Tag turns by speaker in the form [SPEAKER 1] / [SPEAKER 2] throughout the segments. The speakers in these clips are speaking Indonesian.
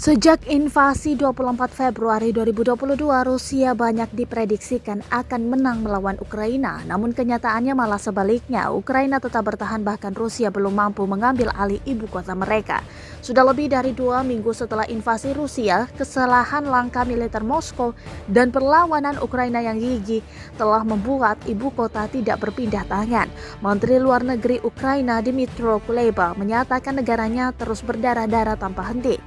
[SPEAKER 1] Sejak invasi 24 Februari 2022, Rusia banyak diprediksikan akan menang melawan Ukraina. Namun kenyataannya malah sebaliknya. Ukraina tetap bertahan bahkan Rusia belum mampu mengambil alih ibu kota mereka. Sudah lebih dari dua minggu setelah invasi Rusia, kesalahan langkah militer Moskow dan perlawanan Ukraina yang gigih telah membuat ibu kota tidak berpindah tangan. Menteri Luar Negeri Ukraina Dmytro Kuleba menyatakan negaranya terus berdarah-darah tanpa henti.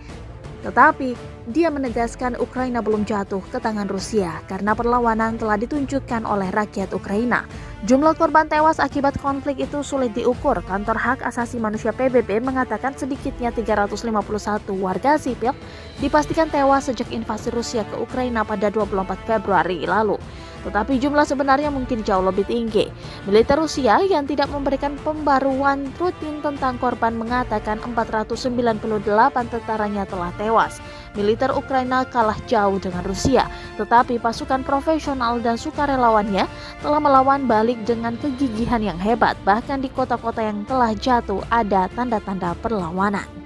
[SPEAKER 1] Tetapi, dia menegaskan Ukraina belum jatuh ke tangan Rusia karena perlawanan telah ditunjukkan oleh rakyat Ukraina. Jumlah korban tewas akibat konflik itu sulit diukur. Kantor Hak Asasi Manusia PBB mengatakan sedikitnya 351 warga sipil dipastikan tewas sejak invasi Rusia ke Ukraina pada 24 Februari lalu. Tetapi jumlah sebenarnya mungkin jauh lebih tinggi. Militer Rusia yang tidak memberikan pembaruan rutin tentang korban mengatakan 498 tentaranya telah tewas. Militer Ukraina kalah jauh dengan Rusia, tetapi pasukan profesional dan sukarelawannya telah melawan balik dengan kegigihan yang hebat. Bahkan di kota-kota yang telah jatuh ada tanda-tanda perlawanan.